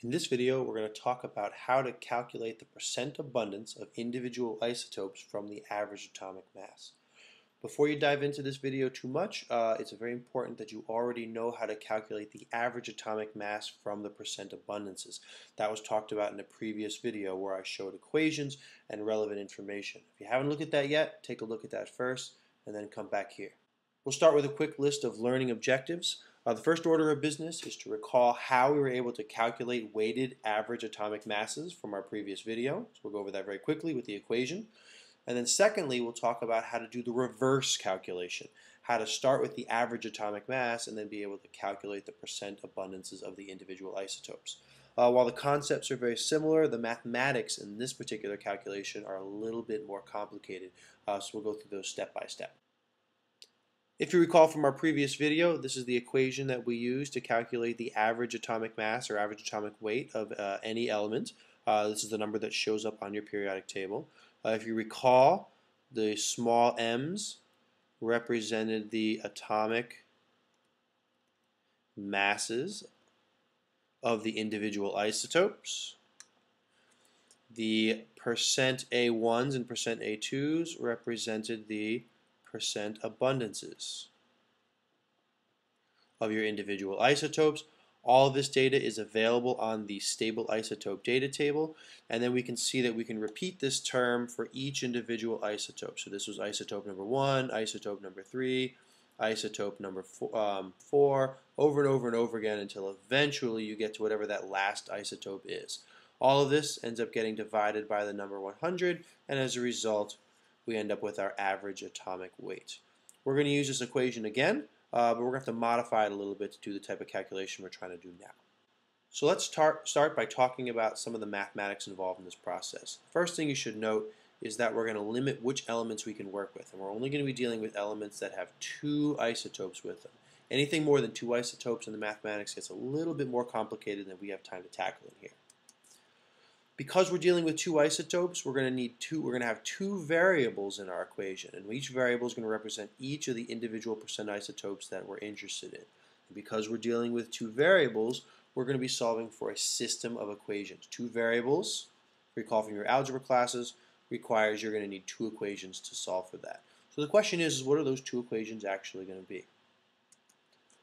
In this video, we're going to talk about how to calculate the percent abundance of individual isotopes from the average atomic mass. Before you dive into this video too much, uh, it's very important that you already know how to calculate the average atomic mass from the percent abundances. That was talked about in a previous video where I showed equations and relevant information. If you haven't looked at that yet, take a look at that first and then come back here. We'll start with a quick list of learning objectives. Uh, the first order of business is to recall how we were able to calculate weighted average atomic masses from our previous video. So we'll go over that very quickly with the equation. And then secondly, we'll talk about how to do the reverse calculation, how to start with the average atomic mass and then be able to calculate the percent abundances of the individual isotopes. Uh, while the concepts are very similar, the mathematics in this particular calculation are a little bit more complicated. Uh, so we'll go through those step by step. If you recall from our previous video, this is the equation that we use to calculate the average atomic mass or average atomic weight of uh, any element. Uh, this is the number that shows up on your periodic table. Uh, if you recall, the small m's represented the atomic masses of the individual isotopes. The percent A1s and percent A2s represented the abundances of your individual isotopes. All this data is available on the stable isotope data table and then we can see that we can repeat this term for each individual isotope. So this was isotope number one, isotope number three, isotope number four, um, four, over and over and over again until eventually you get to whatever that last isotope is. All of this ends up getting divided by the number 100 and as a result we end up with our average atomic weight. We're going to use this equation again, uh, but we're going to have to modify it a little bit to do the type of calculation we're trying to do now. So let's start, start by talking about some of the mathematics involved in this process. First thing you should note is that we're going to limit which elements we can work with, and we're only going to be dealing with elements that have two isotopes with them. Anything more than two isotopes in the mathematics gets a little bit more complicated than we have time to tackle in here. Because we're dealing with two isotopes, we're going to need two. We're going to have two variables in our equation, and each variable is going to represent each of the individual percent isotopes that we're interested in. And because we're dealing with two variables, we're going to be solving for a system of equations. Two variables, recall from your algebra classes, requires you're going to need two equations to solve for that. So the question is, is what are those two equations actually going to be?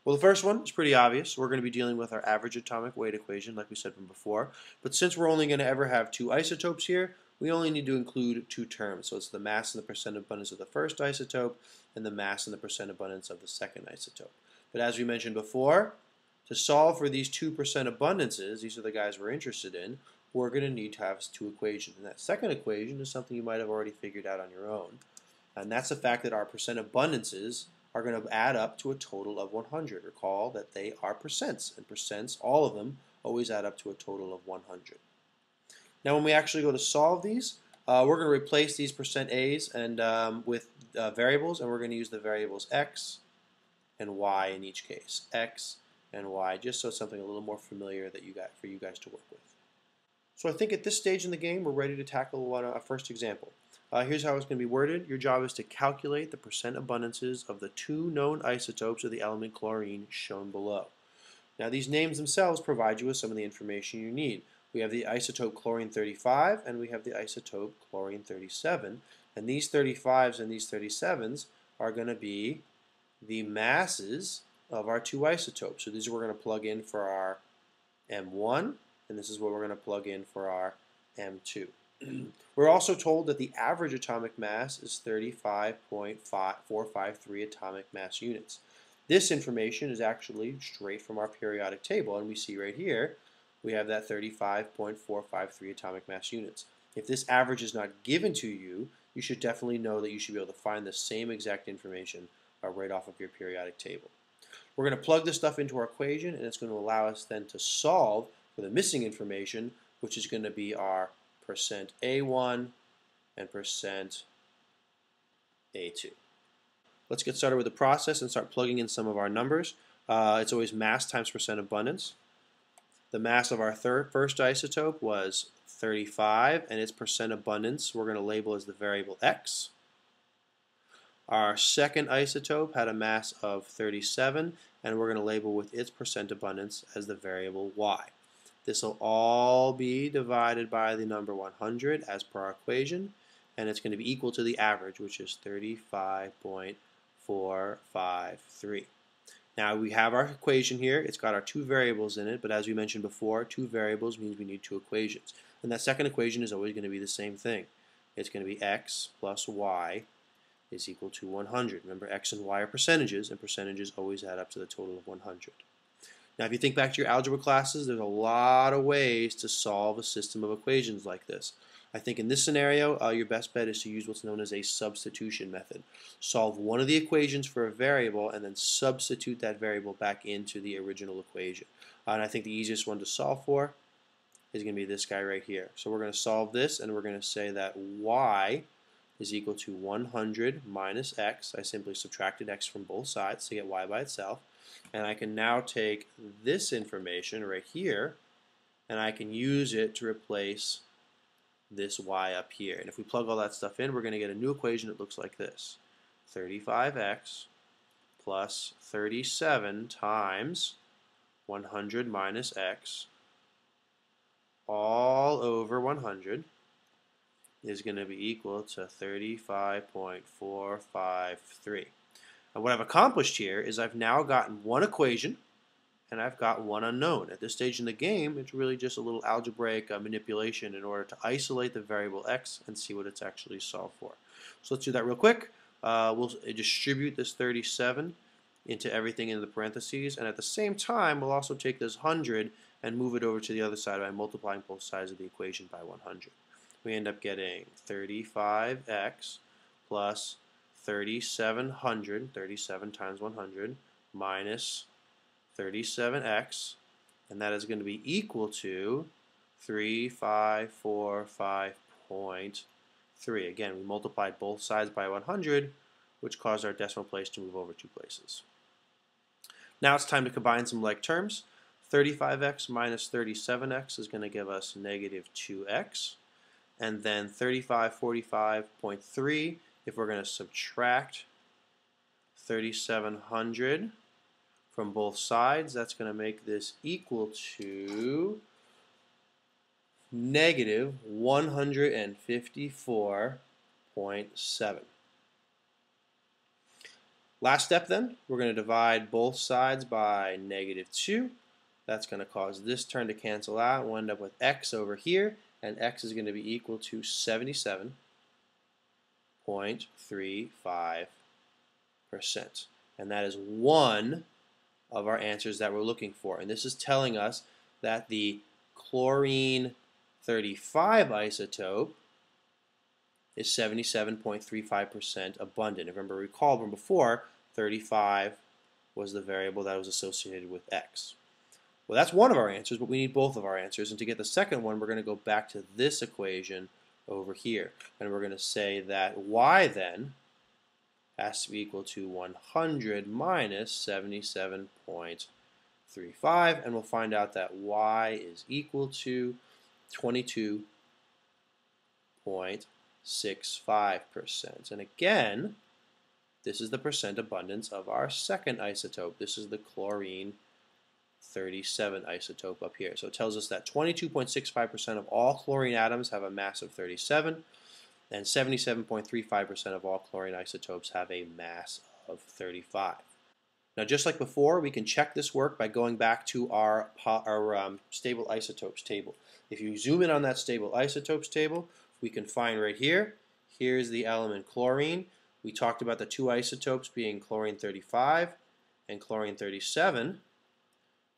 Well, the first one is pretty obvious. We're going to be dealing with our average atomic weight equation, like we said from before. But since we're only going to ever have two isotopes here, we only need to include two terms. So it's the mass and the percent abundance of the first isotope, and the mass and the percent abundance of the second isotope. But as we mentioned before, to solve for these 2% abundances, these are the guys we're interested in, we're going to need to have two equations. And that second equation is something you might have already figured out on your own. And that's the fact that our percent abundances are going to add up to a total of 100. Recall that they are percents, and percents, all of them, always add up to a total of 100. Now when we actually go to solve these, uh, we're going to replace these percent A's and um, with uh, variables, and we're going to use the variables x and y in each case. x and y, just so it's something a little more familiar that you got for you guys to work with. So I think at this stage in the game, we're ready to tackle one, a first example. Uh, here's how it's going to be worded. Your job is to calculate the percent abundances of the two known isotopes of the element chlorine shown below. Now these names themselves provide you with some of the information you need. We have the isotope chlorine 35 and we have the isotope chlorine 37 and these 35s and these 37s are going to be the masses of our two isotopes. So these we're going to plug in for our M1 and this is what we're going to plug in for our M2. We're also told that the average atomic mass is 35.453 atomic mass units. This information is actually straight from our periodic table, and we see right here we have that 35.453 atomic mass units. If this average is not given to you, you should definitely know that you should be able to find the same exact information uh, right off of your periodic table. We're going to plug this stuff into our equation, and it's going to allow us then to solve for the missing information, which is going to be our percent A1 and percent A2. Let's get started with the process and start plugging in some of our numbers. Uh, it's always mass times percent abundance. The mass of our first isotope was 35 and its percent abundance we're going to label as the variable x. Our second isotope had a mass of 37 and we're going to label with its percent abundance as the variable y. This will all be divided by the number 100 as per our equation, and it's going to be equal to the average, which is 35.453. Now we have our equation here. It's got our two variables in it, but as we mentioned before, two variables means we need two equations. And that second equation is always going to be the same thing. It's going to be x plus y is equal to 100. Remember, x and y are percentages, and percentages always add up to the total of 100. Now, if you think back to your algebra classes, there's a lot of ways to solve a system of equations like this. I think in this scenario, uh, your best bet is to use what's known as a substitution method. Solve one of the equations for a variable and then substitute that variable back into the original equation. Uh, and I think the easiest one to solve for is going to be this guy right here. So we're going to solve this and we're going to say that y is equal to 100 minus x. I simply subtracted x from both sides to get y by itself. And I can now take this information right here and I can use it to replace this y up here. And if we plug all that stuff in, we're going to get a new equation that looks like this. 35x plus 37 times 100 minus x all over 100 is going to be equal to 35.453. And what I've accomplished here is I've now gotten one equation and I've got one unknown. At this stage in the game, it's really just a little algebraic uh, manipulation in order to isolate the variable x and see what it's actually solved for. So let's do that real quick. Uh, we'll distribute this 37 into everything in the parentheses, and at the same time, we'll also take this 100 and move it over to the other side by multiplying both sides of the equation by 100. We end up getting 35x plus 3700, 37 times 100, minus 37x, and that is going to be equal to 3545.3. Again, we multiplied both sides by 100, which caused our decimal place to move over two places. Now it's time to combine some like terms. 35x minus 37x is going to give us negative 2x. And then 3545.3, if we're going to subtract 3700 from both sides. That's going to make this equal to negative 154.7. Last step then, we're going to divide both sides by negative 2. That's going to cause this term to cancel out. We'll end up with x over here, and x is going to be equal to 77.35%. And that is 1 of our answers that we're looking for. And this is telling us that the chlorine 35 isotope is 77.35% abundant. Remember, recall from before, 35 was the variable that was associated with X. Well, that's one of our answers, but we need both of our answers. And to get the second one, we're going to go back to this equation over here. And we're going to say that Y then has to be equal to 100 minus 77.35 and we'll find out that y is equal to 22.65%. And again, this is the percent abundance of our second isotope. This is the chlorine 37 isotope up here. So it tells us that 22.65% of all chlorine atoms have a mass of 37 and 77.35% of all chlorine isotopes have a mass of 35. Now just like before, we can check this work by going back to our, our um, stable isotopes table. If you zoom in on that stable isotopes table, we can find right here, here's the element chlorine. We talked about the two isotopes being chlorine 35 and chlorine 37.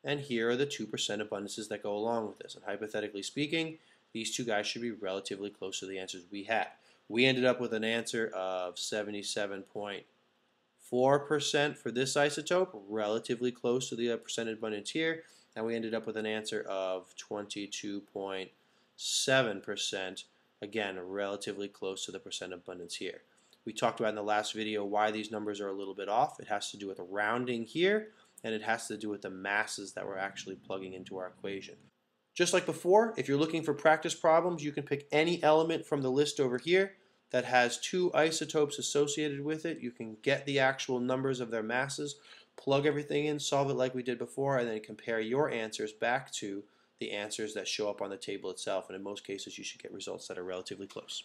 And here are the 2% abundances that go along with this. And hypothetically speaking, these two guys should be relatively close to the answers we had. We ended up with an answer of 77.4% for this isotope, relatively close to the uh, percent abundance here, and we ended up with an answer of 22.7%, again, relatively close to the percent abundance here. We talked about in the last video why these numbers are a little bit off. It has to do with rounding here, and it has to do with the masses that we're actually plugging into our equation. Just like before, if you're looking for practice problems, you can pick any element from the list over here that has two isotopes associated with it. You can get the actual numbers of their masses, plug everything in, solve it like we did before, and then compare your answers back to the answers that show up on the table itself, and in most cases you should get results that are relatively close.